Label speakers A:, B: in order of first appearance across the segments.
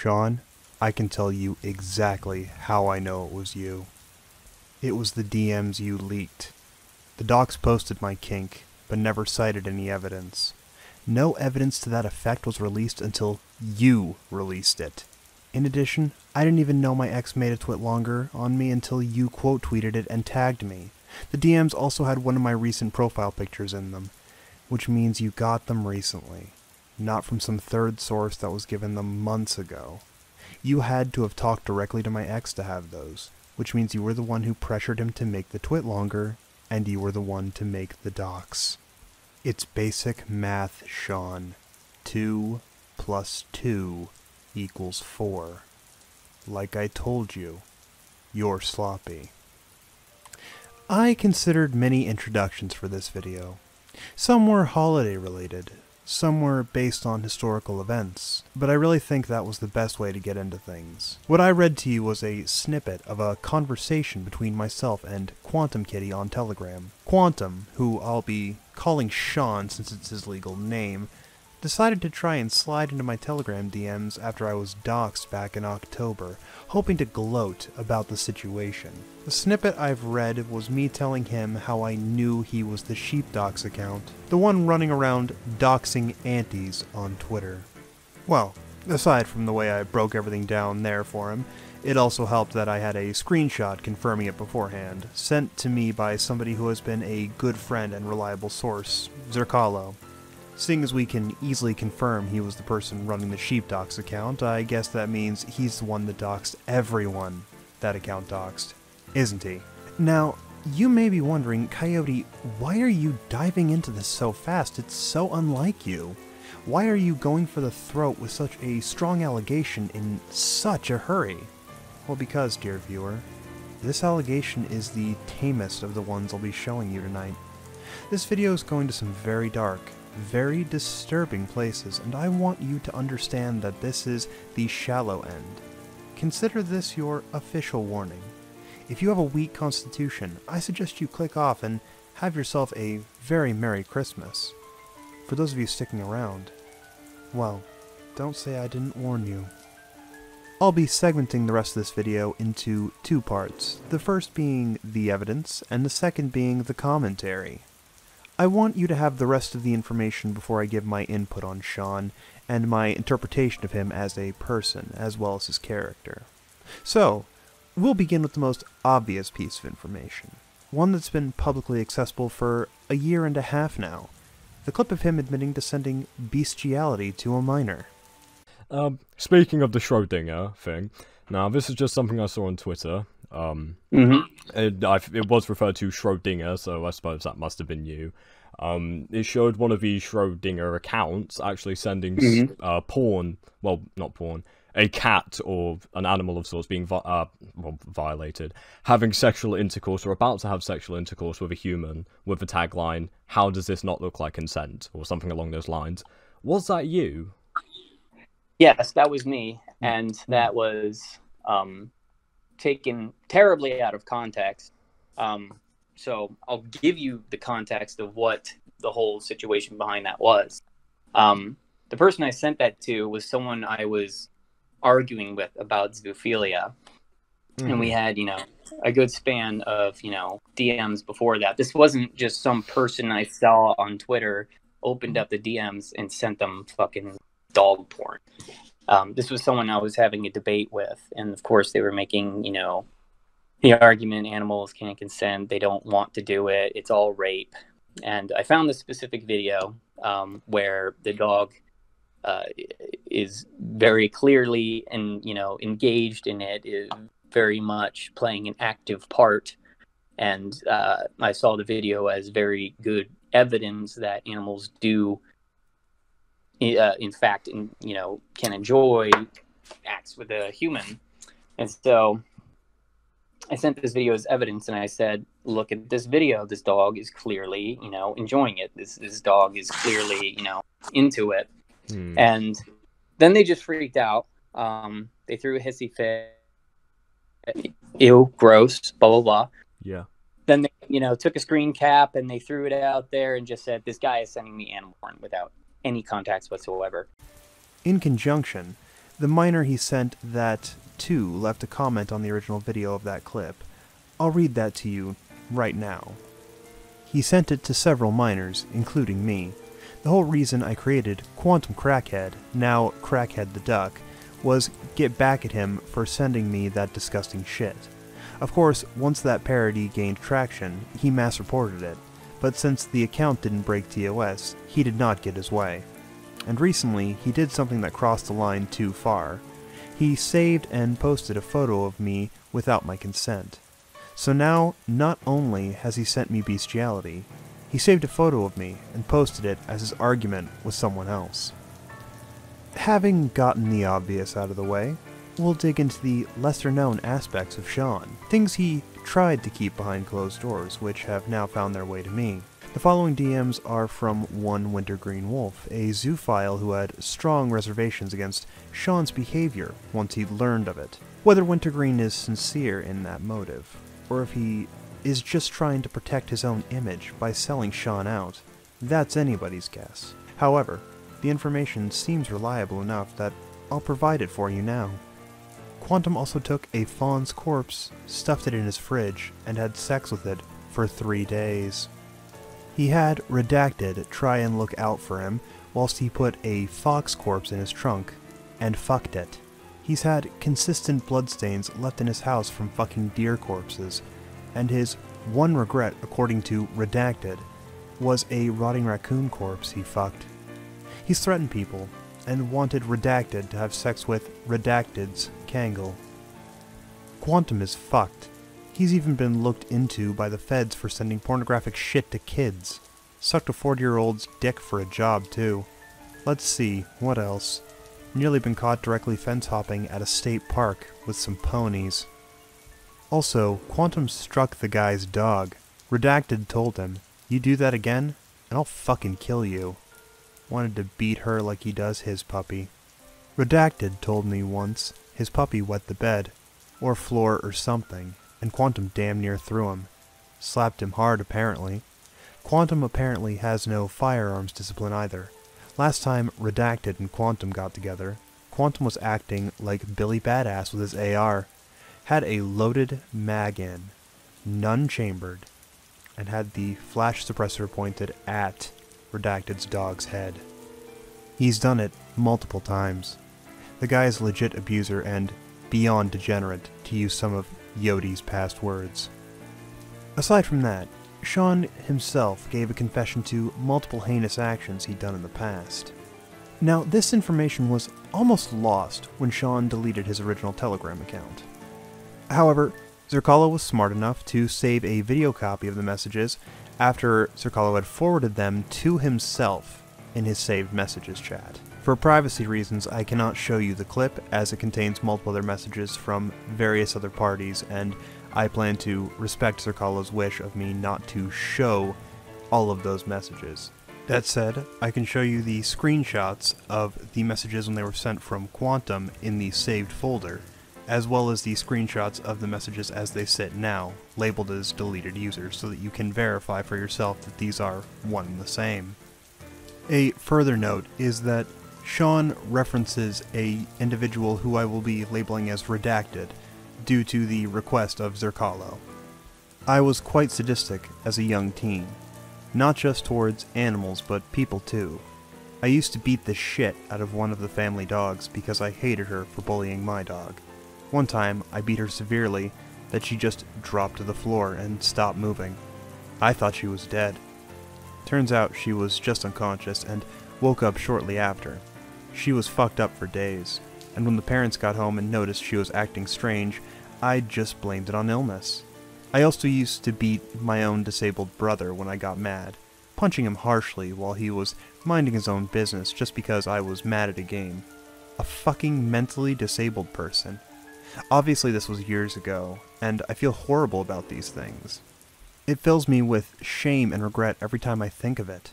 A: Sean, I can tell you exactly how I know it was you. It was the DMs you leaked. The docs posted my kink, but never cited any evidence. No evidence to that effect was released until you released it. In addition, I didn't even know my ex made a TwitLonger on me until you quote tweeted it and tagged me. The DMs also had one of my recent profile pictures in them, which means you got them recently, not from some third source that was given them months ago. You had to have talked directly to my ex to have those, which means you were the one who pressured him to make the TwitLonger, and you were the one to make the docs. It's basic math, Sean. 2 plus 2 equals 4. Like I told you, you're sloppy. I considered many introductions for this video. Some were holiday related, some were based on historical events, but I really think that was the best way to get into things. What I read to you was a snippet of a conversation between myself and Quantum Kitty on Telegram. Quantum, who I'll be calling Sean since it's his legal name, decided to try and slide into my Telegram DMs after I was doxxed back in October, hoping to gloat about the situation. The snippet I've read was me telling him how I knew he was the Sheepdox account, the one running around doxing antis on Twitter. Well, aside from the way I broke everything down there for him, it also helped that I had a screenshot confirming it beforehand, sent to me by somebody who has been a good friend and reliable source, Zerkalo. Seeing as we can easily confirm he was the person running the Sheepdox account, I guess that means he's the one that doxed everyone that account doxed, isn't he? Now, you may be wondering, Coyote, why are you diving into this so fast? It's so unlike you. Why are you going for the throat with such a strong allegation in such a hurry? Well, because, dear viewer, this allegation is the tamest of the ones I'll be showing you tonight. This video is going to some very dark, very disturbing places, and I want you to understand that this is the shallow end. Consider this your official warning. If you have a weak constitution, I suggest you click off and have yourself a very Merry Christmas. For those of you sticking around, well, don't say I didn't warn you. I'll be segmenting the rest of this video into two parts, the first being the evidence, and the second being the commentary. I want you to have the rest of the information before I give my input on Sean and my interpretation of him as a person, as well as his character. So, we'll begin with the most obvious piece of information, one that's been publicly accessible for a year and a half now the clip of him admitting to sending bestiality to a minor.
B: Um, speaking of the Schrodinger thing, now this is just something I saw on Twitter. Um,
C: Mm-hmm.
B: it, I, it was referred to Schrodinger, so I suppose that must have been you. Um, it showed one of these Schrodinger accounts actually sending s
C: Mhm.
B: uh, porn, well, not porn, a cat or an animal of sorts being vi- uh, well, violated, having sexual intercourse or about to have sexual intercourse with a human with the tagline, How does this not look like consent? or something along those lines. Was that you?
C: Yes, that was me, and that was um, taken terribly out of context. Um, so I'll give you the context of what the whole situation behind that was. Um, the person I sent that to was someone I was arguing with about zoophilia, and we had you know a good span of you know DMs before that. This wasn't just some person I saw on Twitter opened up the DMs and sent them fucking dog porn. Um, this was someone I was having a debate with, and of course they were making you know the argument animals can't consent, they don't want to do it, it's all rape. And I found this specific video um, where the dog uh, is very clearly and you know engaged in it, is very much playing an active part. And uh, I saw the video as very good evidence that animals do, uh, in fact, in, you know, can enjoy acts with a human. And so I sent this video as evidence, and I said, "Look at this video. This dog is clearly, you know, enjoying it. This this dog is clearly, you know, into it."
B: Hmm.
C: And then they just freaked out. Um, they threw a hissy fit. Ew, gross, blah blah blah.
B: Yeah.
C: Then they, you know, took a screen cap and they threw it out there and just said, "This guy is sending me animal porn without any contacts whatsoever."
A: In conjunction, The minor he sent that to left a comment on the original video of that clip. I'll read that to you right now. He sent it to several minors, including me. The whole reason I created Quantum Crackhead, now Crackhead the Duck, was get back at him for sending me that disgusting shit. Of course, once that parody gained traction, he mass reported it, but since the account didn't break TOS, he did not get his way. And recently, he did something that crossed the line too far. He saved and posted a photo of me without my consent. So now, not only has he sent me bestiality, he saved a photo of me and posted it as his argument with someone else. Having gotten the obvious out of the way, we'll dig into the lesser known aspects of Sean, things he tried to keep behind closed doors, which have now found their way to me. The following DMs are from one Wintergreen Wolf, a zoophile who had strong reservations against Sean's behavior once he learned of it. Whether Wintergreen is sincere in that motive, or if he is just trying to protect his own image by selling Sean out, that's anybody's guess. However, the information seems reliable enough that I'll provide it for you now. Quantum also took a fawn's corpse, stuffed it in his fridge, and had sex with it for three days. He had Redacted try and look out for him whilst he put a fox corpse in his trunk, and fucked it. He's had consistent bloodstains left in his house from fucking deer corpses, and his one regret, according to Redacted, was a rotting raccoon corpse he fucked. He's threatened people, and wanted Redacted to have sex with Redacted's Kangol. Quantum is fucked. He's even been looked into by the feds for sending pornographic shit to kids. Sucked a 40 year old's dick for a job, too. Let's see, what else? Nearly been caught directly fence hopping at a state park with some ponies. Also, Quantum struck the guy's dog. Redacted told him, You do that again, and I'll fucking kill you. Wanted to beat her like he does his puppy. Redacted told me once his puppy wet the bed, or floor or something, and Quantum damn near threw him. Slapped him hard, apparently. Quantum apparently has no firearms discipline either. Last time Redacted and Quantum got together, Quantum was acting like Billy Badass with his AR, had a loaded mag in, none chambered, and had the flash suppressor pointed at Redacted's dog's head. He's done it multiple times. The guy is a legit abuser and beyond degenerate, to use some of Yodi's past words. Aside from that, Sean himself gave a confession to multiple heinous actions he'd done in the past. Now, this information was almost lost when Sean deleted his original Telegram account. However, Zerkalo was smart enough to save a video copy of the messages after Zerkalo had forwarded them to himself in his saved messages chat. For privacy reasons, I cannot show you the clip as it contains multiple other messages from various other parties, and I plan to respect Zerkalo's wish of me not to show all of those messages. That said, I can show you the screenshots of the messages when they were sent from Quantum in the saved folder, as well as the screenshots of the messages as they sit now, labeled as deleted users, so that you can verify for yourself that these are one and the same. A further note is that Sean references a individual who I will be labeling as redacted due to the request of Zerkalo. I was quite sadistic as a young teen, not just towards animals but people too. I used to beat the shit out of one of the family dogs because I hated her for bullying my dog. One time, I beat her severely that she just dropped to the floor and stopped moving. I thought she was dead. Turns out she was just unconscious and woke up shortly after. She was fucked up for days, and when the parents got home and noticed she was acting strange, I just blamed it on illness. I also used to beat my own disabled brother when I got mad, punching him harshly while he was minding his own business just because I was mad at a game. A fucking mentally disabled person. Obviously, this was years ago, and I feel horrible about these things. It fills me with shame and regret every time I think of it.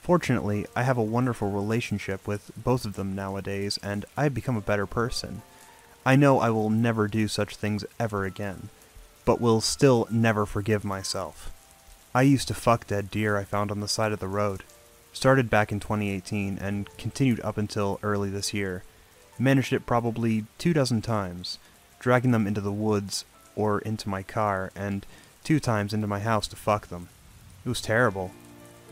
A: Fortunately, I have a wonderful relationship with both of them nowadays, and I've become a better person. I know I will never do such things ever again, but will still never forgive myself. I used to fuck dead deer I found on the side of the road. Started back in 2018 and continued up until early this year. Managed it probably two dozen times, dragging them into the woods or into my car, and two times into my house to fuck them. It was terrible.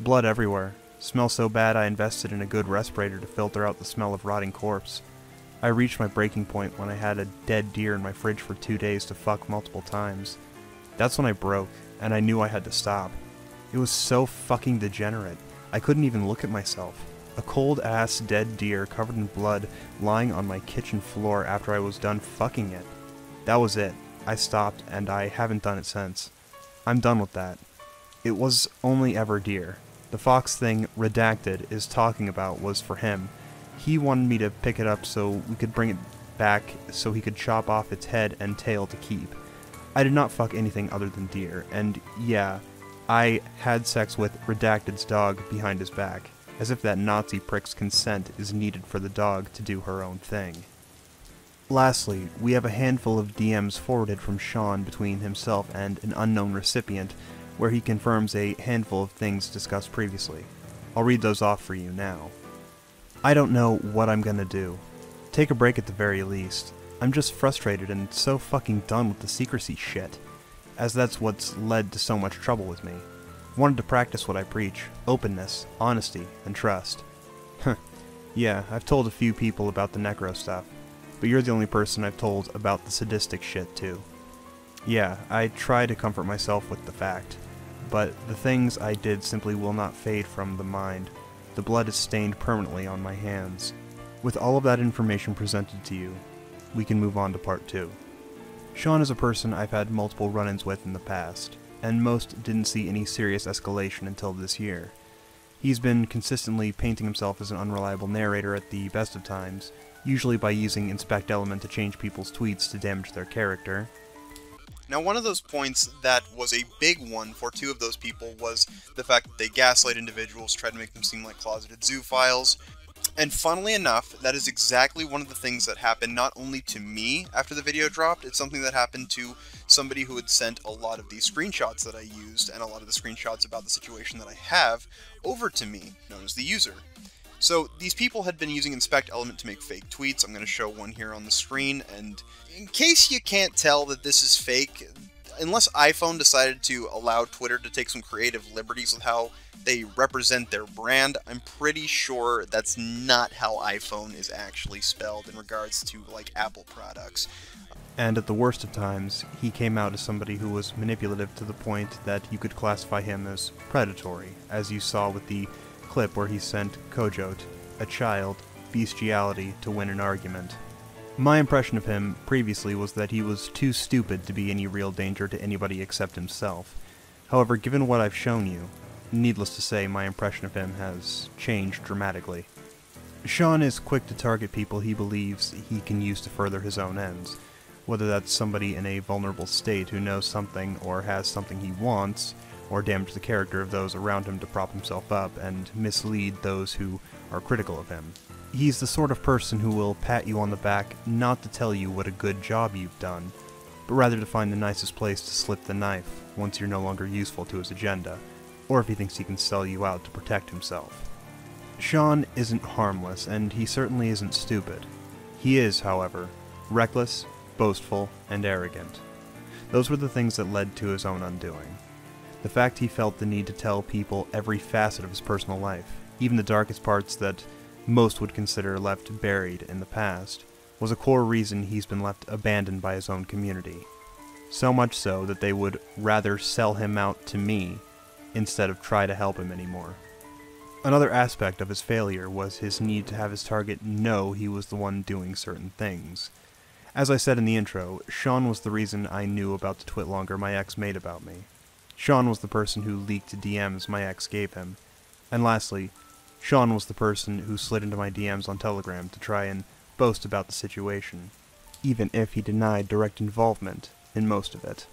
A: Blood everywhere. Smell so bad I invested in a good respirator to filter out the smell of rotting corpse. I reached my breaking point when I had a dead deer in my fridge for two days to fuck multiple times. That's when I broke, and I knew I had to stop. It was so fucking degenerate. I couldn't even look at myself. A cold ass dead deer covered in blood lying on my kitchen floor after I was done fucking it. That was it. I stopped, and I haven't done it since. I'm done with that. It was only ever deer. The fox thing Redacted is talking about was for him. He wanted me to pick it up so we could bring it back so he could chop off its head and tail to keep. I did not fuck anything other than deer, and yeah, I had sex with Redacted's dog behind his back, as if that Nazi prick's consent is needed for the dog to do her own thing. Lastly, we have a handful of DMs forwarded from Sean between himself and an unknown recipient, where he confirms a handful of things discussed previously. I'll read those off for you now. I don't know what I'm gonna do. Take a break at the very least. I'm just frustrated and so fucking done with the secrecy shit, as that's what's led to so much trouble with me. Wanted to practice what I preach openness, honesty, and trust. yeah, I've told a few people about the necro stuff, but you're the only person I've told about the sadistic shit, too. Yeah, I try to comfort myself with the fact, but the things I did simply will not fade from the mind. The blood is stained permanently on my hands. With all of that information presented to you, we can move on to part 2. Sean is a person I've had multiple run ins with in the past, and most didn't see any serious escalation until this year. He's been consistently painting himself as an unreliable narrator at the best of times, usually by using Inspect Element to change people's tweets to damage their character.
D: Now, one of those points that was a big one for two of those people was the fact that they gaslight individuals, try to make them seem like closeted zoophiles. And funnily enough, that is exactly one of the things that happened not only to me after the video dropped, it's something that happened to somebody who had sent a lot of these screenshots that I used and a lot of the screenshots about the situation that I have over to me, known as the user. So these people had been using Inspect Element to make fake tweets. I'm going to show one here on the screen, and in case you can't tell that this is fake, unless iPhone decided to allow Twitter to take some creative liberties with how they represent their brand, I'm pretty sure that's not how iPhone is actually spelled in regards to like Apple products.
A: And at the worst of times, he came out as somebody who was manipulative to the point that you could classify him as predatory, as you saw with the clip where he sent Kojote, a child, bestiality to win an argument. My impression of him previously was that he was too stupid to be any real danger to anybody except himself. However, given what I've shown you, needless to say, my impression of him has changed dramatically. Sean is quick to target people he believes he can use to further his own ends, whether that's somebody in a vulnerable state who knows something or has something he wants, or damage the character of those around him to prop himself up and mislead those who are critical of him. He's the sort of person who will pat you on the back not to tell you what a good job you've done, but rather to find the nicest place to slip the knife once you're no longer useful to his agenda, or if he thinks he can sell you out to protect himself. Sean isn't harmless, and he certainly isn't stupid. He is, however, reckless, boastful, and arrogant. Those were the things that led to his own undoing. The fact he felt the need to tell people every facet of his personal life, even the darkest parts that most would consider left buried in the past, was a core reason he's been left abandoned by his own community. So much so that they would rather sell him out to me instead of try to help him anymore. Another aspect of his failure was his need to have his target know he was the one doing certain things. As I said in the intro, Sean was the reason I knew about the twitlonger my ex made about me. Sean was the person who leaked DMs my ex gave him. And lastly, Sean was the person who slid into my DMs on Telegram to try and boast about the situation, even if he denied direct involvement in most of it.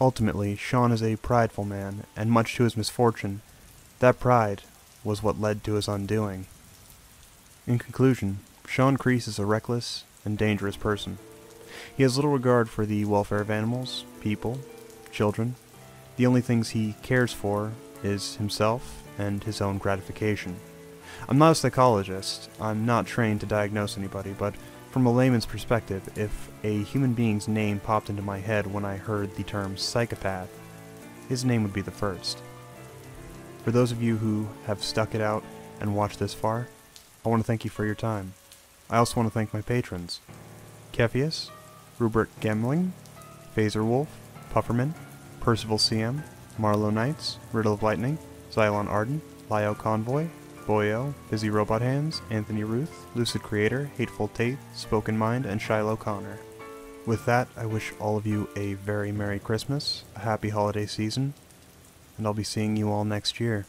A: Ultimately, Sean is a prideful man, and much to his misfortune, that pride was what led to his undoing. In conclusion, Sean Kreese is a reckless and dangerous person. He has little regard for the welfare of animals, people, children. The only things he cares for is himself and his own gratification. I'm not a psychologist, I'm not trained to diagnose anybody, but From a layman's perspective, if a human being's name popped into my head when I heard the term psychopath, his name would be the first. For those of you who have stuck it out and watched this far, I want to thank you for your time. I also want to thank my patrons Kepheus, Ruberic Gemlling, Phaser Wolf, Puffermint, Percival CM, Marlow Nights, Riddle of Lightning, Xylon Arden, Lio Convoy, Boyo, Busy Robot Hands, Anthony Ruth, Lucid Creator, Hateful Tate, Spoken Mind, and Shiloh Connor. With that, I wish all of you a very Merry Christmas, a happy holiday season, and I'll be seeing you all next year.